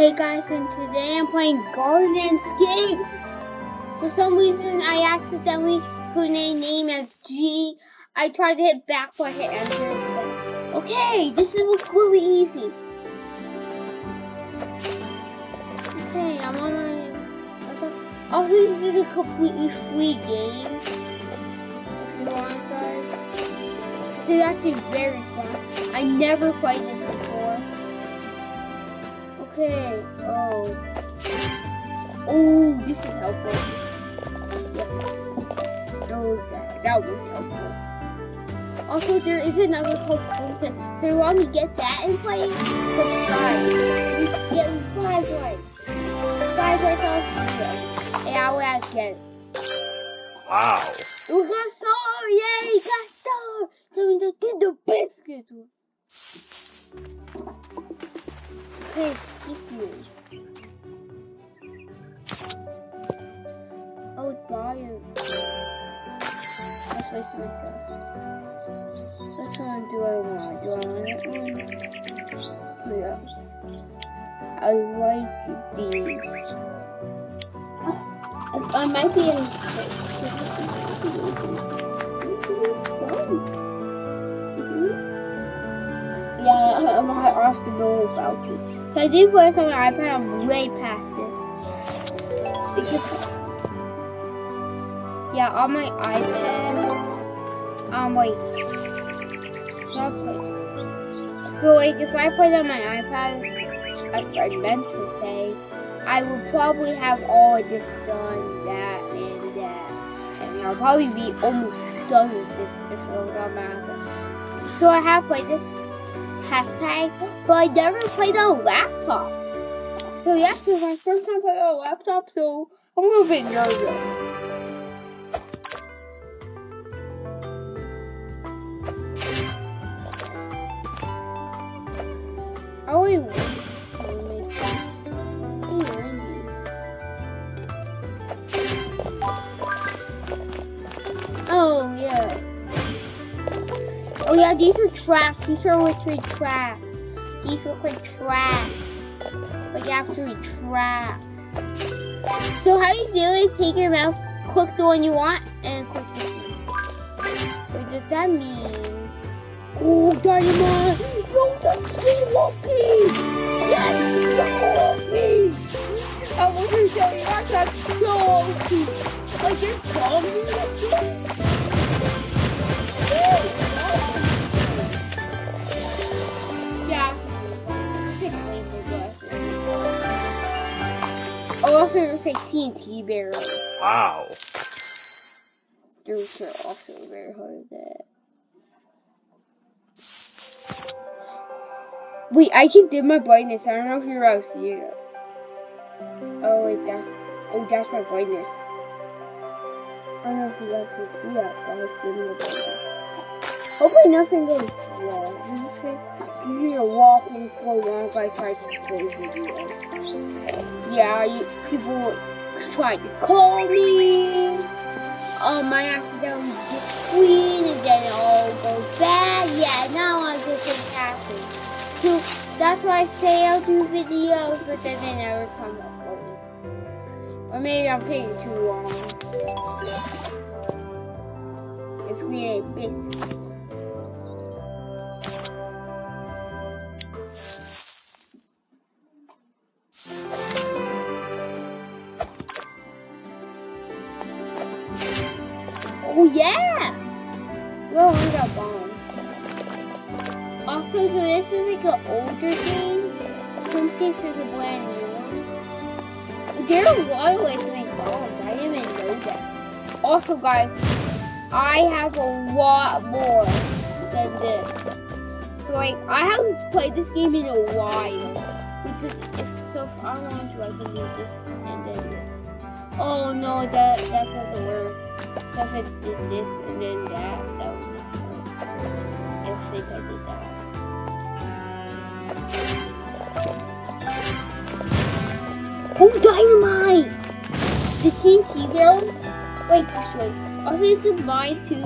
Hey guys, and today I'm playing Gardenscapes. For some reason, I accidentally put a name as G. I tried to hit back, but I hit enter. Okay, this is really easy. Okay, I'm on my. Also, oh, this is a completely free game. If you want, guys. This is actually very fun. I never played this before. Okay. Oh. Oh, this is helpful. Yeah. Oh, that, that was helpful. Also, there is another called Quinton. So you want me to get that in play, Subscribe. You get five likes. Five likes on video. And I will ask again. Wow. We got star! Yay! We got star! Tell me to get the biscuits. Okay, skip you. Oh, it's Brian. Let's waste. Which one do I want? Do I want that one? Yeah. I like these. Oh, I, I might be in. Yeah, I'm off the bill voucher. So I did on my iPad. I'm way past this. Because, yeah, on my iPad, um, like, so like if I play on my iPad, I, I meant to say, I will probably have all of this done, that and that, and I'll probably be almost done with this on my iPad. So I have played this hashtag, but I never played on a laptop. So yeah, this is my first time playing on a laptop, so I'm a little bit nervous. Oh, Oh, yeah. Oh yeah, these are trash. These are literally trash. These look like trash. Like absolutely trash. So how you do is take your mouse, click the one you want, and click this one. What does that mean? Oh, dynamite! Yo, that's! That's so OP! I want to tell you, that's, so Like, you're telling also, TNT barrel. Wow. Those are also very hard that. Wait, I can dim my brightness. I don't know if you're out to it. Oh, wait, that's. Oh, that's my brightness. I don't know if you guys can see that, but I dim my brightness. Hopefully nothing goes wrong. You need a lot of things go wrong try to play videos. Yeah, you, people try to call me. Um, I accidentally get queen and then it all goes bad. Yeah, now I get things happen. So that's why I say I'll do videos, but then they never come up. Or maybe I'm taking too long. It's create biscuits. Oh yeah! Whoa, we got bombs. Also, so this is like an older game. Some things is a brand new one. There are a lot of ways to make bombs. I didn't even know that. Also, guys, I have a lot more than this. So like, I haven't played this game in a while. It's just, if so, if I want to, I can do this and then this. Oh no, that that doesn't work. So if I did this and then that, that would not work. I think I did that. Oh, dynamite! The TNT barrels? Wait, destroy. Also, you can buy too.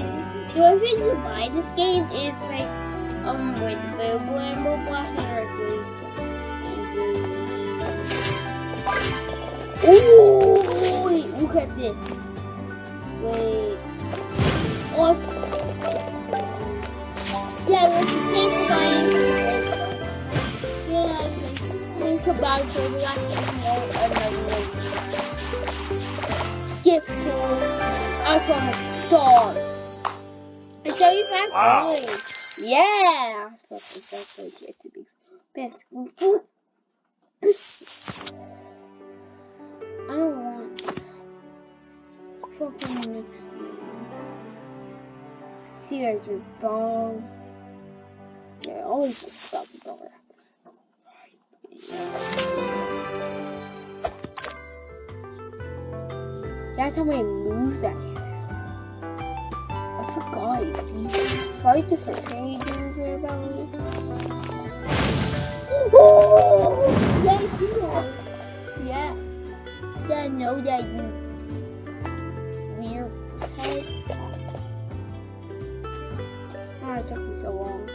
The only thing you buy in this game is like, um, wait, the Lambo Blast and Oh, wait, look at this. Wait. Oh, yeah, let's think fine. Yeah, I think, think about it. Let's more another Skip forward. I from a star. I tell you that Wow. really. Yeah. I was supposed to say it to be best. I don't want. Something next game. Here's your bomb. Yeah, always just stop the. That's how we move that. I forgot it. You fight the first thing you do about me. Oh, you. Yeah. I know that you weird head. Oh, it took me so long.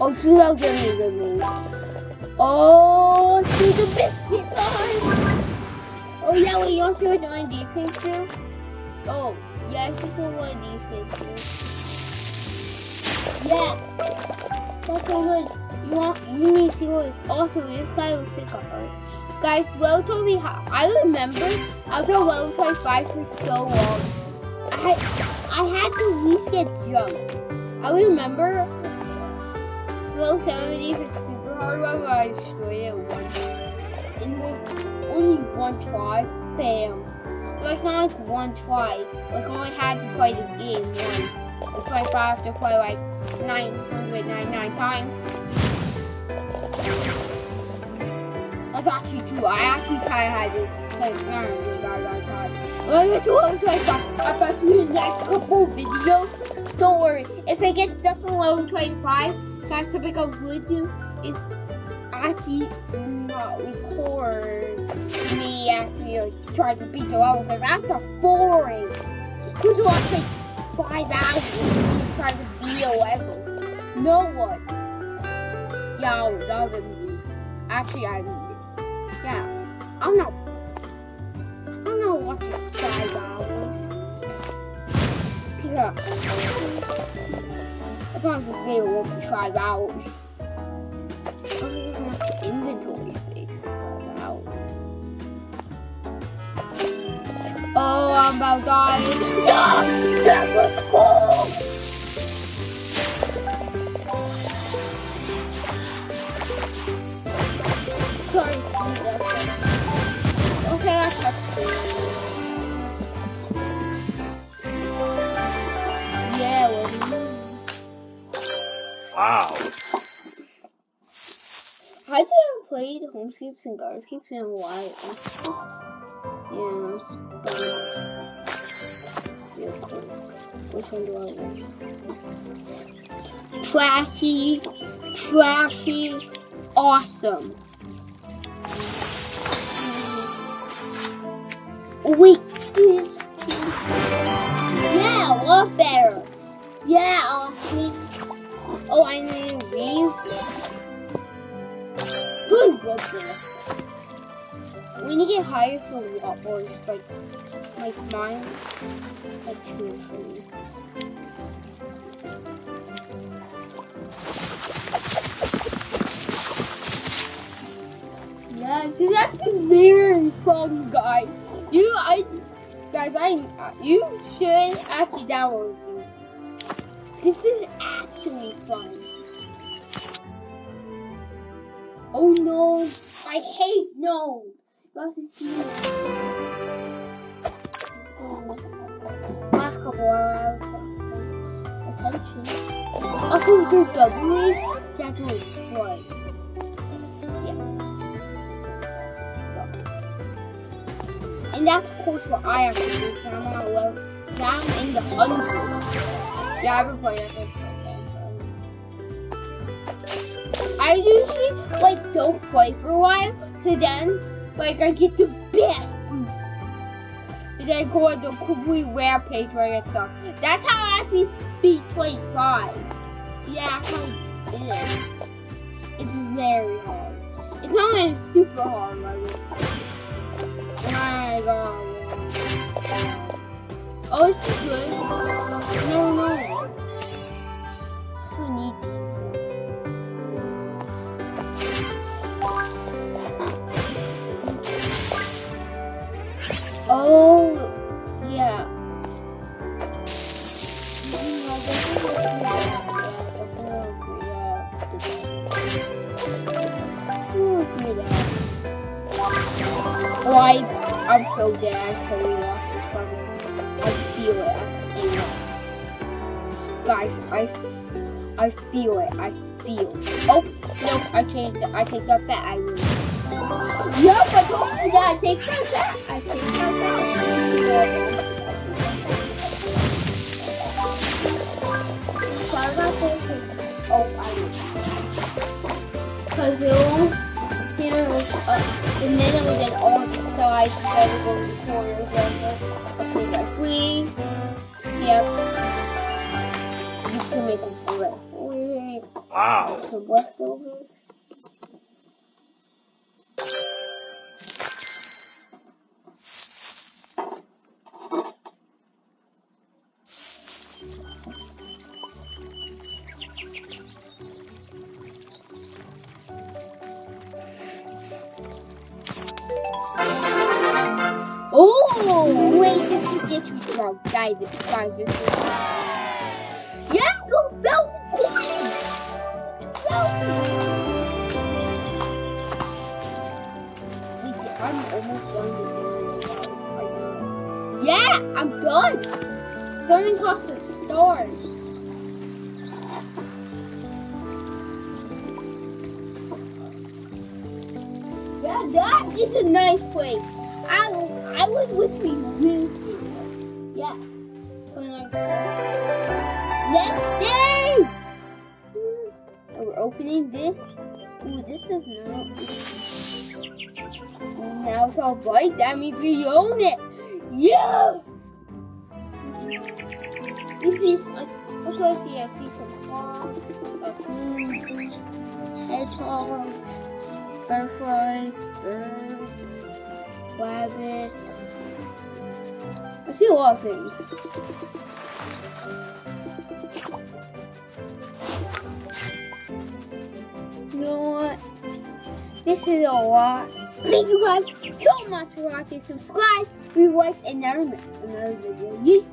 Oh, that'll give me a good move. Oh, see the biscuit time. Oh yeah, wait, you to see what one these things do? Oh, yeah, I should put one of these things do. Yeah, that's so good. You want, you need to see what. Also, this guy looks like a heart. Guys, well totally high. I remember I was on level 25 for so long. I had, I had to at least get jumped. I remember level 70 was super hard one where I destroyed it once. In like only one try, bam. Like not like one try. Like I only had to play the game once. Or 25 have to play like 999 times. That's actually true. I actually kind of had to play 999 times. I'm gonna get to level 25. I'll bet you in the next couple videos. Don't worry. If I get stuck on level 25, that's something I'm going to do is actually not record me actually like, trying to beat the level because that's a boring. Who's going to take five hours trying to beat a level? No one. Yeah, I other than me. Actually, I it. Yeah, I'm not. I'm not watching five hours. Yeah. I promise this video won't be five hours. I'm gonna have the inventory space for five hours. Oh, I'm about dying. Stop! That was cool! That's Yeah, Wow. I haven't played Homescapes and Garscapes in a while. Yeah. Which one do I? Trashy, trashy, awesome. This Yeah, lot better. Yeah, awesome. Oh, I need these. Good, good, good. When you get higher for it's like, like mine, like two or three. Yeah, she's actually very fun, guys. You, I, guys, I, you should actually download this. This is actually fun. Oh no, I hate no. Last couple hours. Attention. Also, the W is definitely And that's of course what I have to do. because I'm on a level. Now I'm in the hundreds. Yeah, I've been playing that. I usually like don't play for a while, so then like I get the best boost. And then I go on the complete rampage where I get stuck. That's how I actually beat 25. Yeah, how it is. It's very hard. It's not even super hard. And god. Oh, this is good. No, no. So we need Oh, yeah. Oh, I, I'm so dead. Totally lost this feel it. I it. Guys, I, I feel it. I feel. Oh, no, I changed it. I take that back. I will. Yes, I told you that. I take that back. I take that back. Oh, I Because it'll, you know, uh, the middle and all the sides instead of going the corners of Yep. You can make it correct. Wow. Leftovers. Yeah, I'm almost done this. Yeah, I'm done! Something cost the stars. Yeah, that is a nice place. I I was with me Next day! Oh, we're opening this. Ooh, this is not. Ooh, now it's all bright. That means we own it. Yeah! You see, let's go see. I see some frogs, raccoons, hedgehogs, butterflies, birds rabbits. I see a lot of things. You know what? This is a lot. Thank you guys so much for watching. Subscribe, rewatch, and never miss another video.